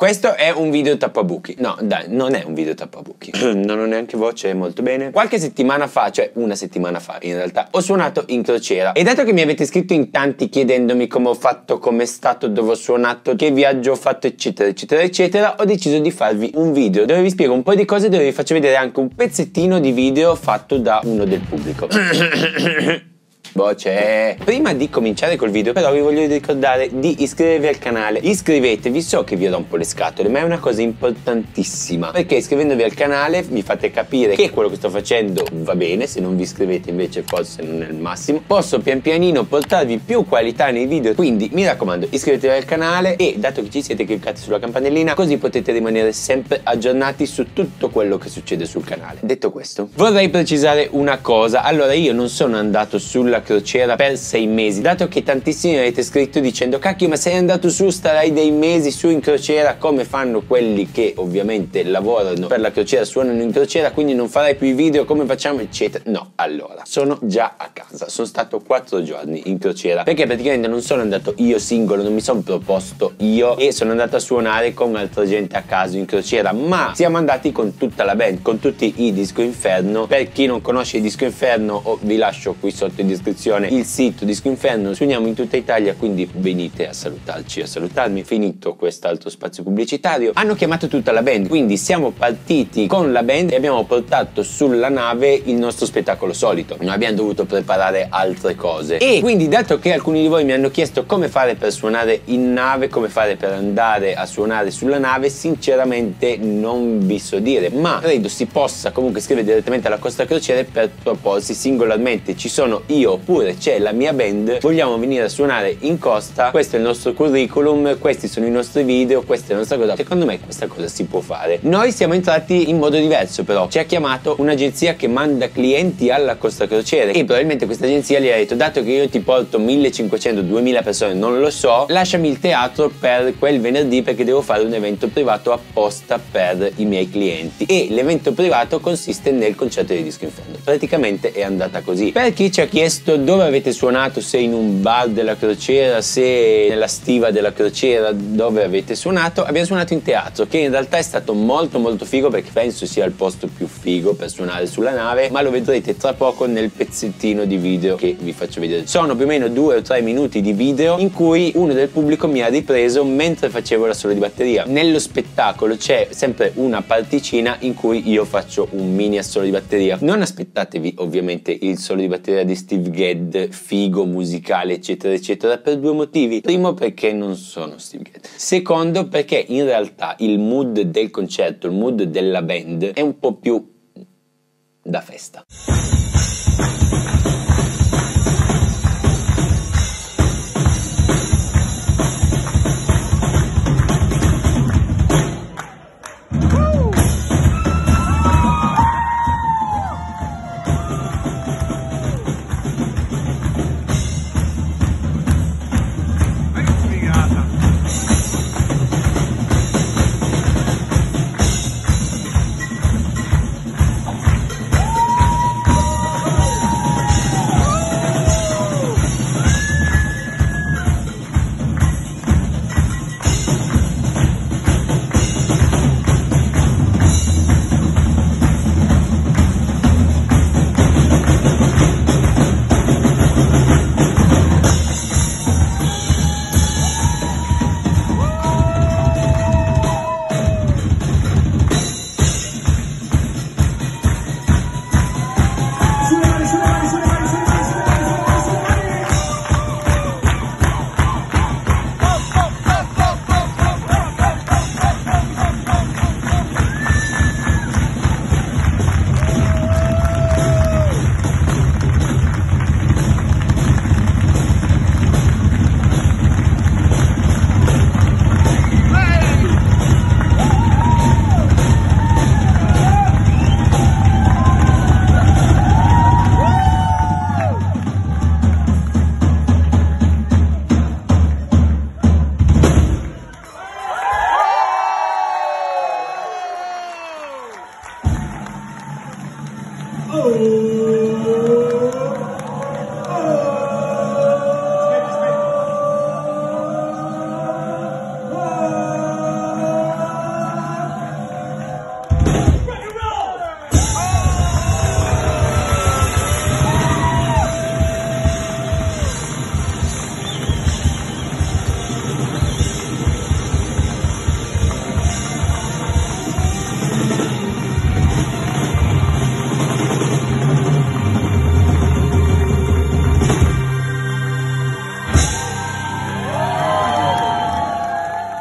Questo è un video tappabuchi. No, dai, non è un video tappabuchi. non ho neanche voce molto bene. Qualche settimana fa, cioè una settimana fa in realtà, ho suonato in crociera. E dato che mi avete scritto in tanti chiedendomi come ho fatto, come è stato, dove ho suonato, che viaggio ho fatto, eccetera, eccetera, eccetera, ho deciso di farvi un video dove vi spiego un po' di cose, dove vi faccio vedere anche un pezzettino di video fatto da uno del pubblico. Voce. Prima di cominciare col video però vi voglio ricordare di iscrivervi al canale. Iscrivetevi, so che vi rompo le scatole, ma è una cosa importantissima. Perché iscrivendovi al canale mi fate capire che quello che sto facendo va bene, se non vi iscrivete invece forse non è il massimo. Posso pian pianino portarvi più qualità nei video, quindi mi raccomando iscrivetevi al canale e dato che ci siete cliccate sulla campanellina così potete rimanere sempre aggiornati su tutto quello che succede sul canale. Detto questo, vorrei precisare una cosa. Allora io non sono andato sulla crociera per sei mesi, dato che tantissimi avete scritto dicendo cacchio ma sei andato su, starai dei mesi su in crociera come fanno quelli che ovviamente lavorano per la crociera, suonano in crociera, quindi non farai più i video come facciamo eccetera. No, allora, sono già a casa, sono stato quattro giorni in crociera perché praticamente non sono andato io singolo, non mi sono proposto io e sono andato a suonare con altra gente a caso in crociera, ma siamo andati con tutta la band, con tutti i Disco Inferno. Per chi non conosce il Disco Inferno, oh, vi lascio qui sotto in descrizione descrizione il sito Disco Inferno, suoniamo in tutta Italia, quindi venite a salutarci, a salutarmi. Finito quest'altro spazio pubblicitario, hanno chiamato tutta la band, quindi siamo partiti con la band e abbiamo portato sulla nave il nostro spettacolo solito. Non abbiamo dovuto preparare altre cose. E quindi dato che alcuni di voi mi hanno chiesto come fare per suonare in nave, come fare per andare a suonare sulla nave, sinceramente non vi so dire, ma credo si possa comunque scrivere direttamente alla Costa Crociere per proporsi singolarmente. Ci sono io oppure c'è la mia band, vogliamo venire a suonare in costa, questo è il nostro curriculum, questi sono i nostri video, questa è la nostra cosa. Secondo me questa cosa si può fare. Noi siamo entrati in modo diverso però, ci ha chiamato un'agenzia che manda clienti alla Costa Crociere e probabilmente questa agenzia gli ha detto dato che io ti porto 1500-2000 persone, non lo so, lasciami il teatro per quel venerdì perché devo fare un evento privato apposta per i miei clienti e l'evento privato consiste nel concerto di Disco Inferno. Praticamente è andata così. Per chi ci ha chiesto chiesto dove avete suonato, se in un bar della crociera, se nella stiva della crociera, dove avete suonato, abbiamo suonato in teatro, che in realtà è stato molto molto figo perché penso sia il posto più figo per suonare sulla nave, ma lo vedrete tra poco nel pezzettino di video che vi faccio vedere. Sono più o meno due o tre minuti di video in cui uno del pubblico mi ha ripreso mentre facevo la solo di batteria. Nello spettacolo c'è sempre una particina in cui io faccio un mini assolo di batteria. Non aspettatevi ovviamente il solo di batteria di Steve Gadd figo musicale eccetera eccetera per due motivi. Primo perché non sono Steve Gadd. Secondo perché in realtà il mood del concerto il mood della band è un po' più da festa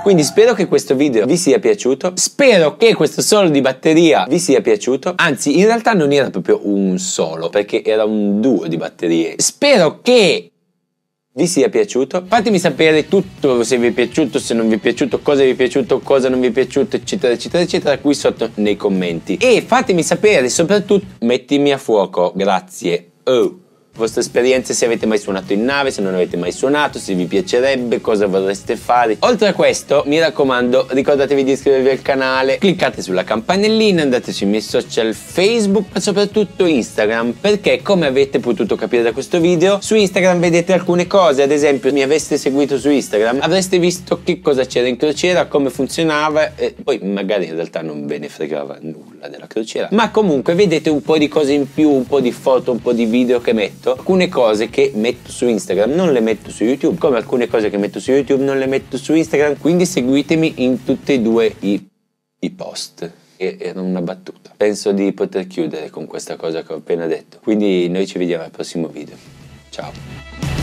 Quindi spero che questo video vi sia piaciuto, spero che questo solo di batteria vi sia piaciuto, anzi in realtà non era proprio un solo, perché era un duo di batterie. Spero che vi sia piaciuto. Fatemi sapere tutto se vi è piaciuto, se non vi è piaciuto, cosa vi è piaciuto, cosa non vi è piaciuto, eccetera, eccetera, eccetera, qui sotto nei commenti. E fatemi sapere soprattutto, mettimi a fuoco, grazie. Oh vostre esperienze, se avete mai suonato in nave, se non avete mai suonato, se vi piacerebbe, cosa vorreste fare. Oltre a questo, mi raccomando, ricordatevi di iscrivervi al canale, cliccate sulla campanellina, andate sui miei social Facebook, ma soprattutto Instagram, perché come avete potuto capire da questo video, su Instagram vedete alcune cose, ad esempio mi aveste seguito su Instagram, avreste visto che cosa c'era in crociera, come funzionava, e poi magari in realtà non ve ne fregava nulla della crociera, ma comunque vedete un po' di cose in più, un po' di foto, un po' di video che metto alcune cose che metto su Instagram non le metto su YouTube, come alcune cose che metto su YouTube non le metto su Instagram, quindi seguitemi in tutti e due i, i post. Era una battuta. Penso di poter chiudere con questa cosa che ho appena detto. Quindi noi ci vediamo al prossimo video. Ciao.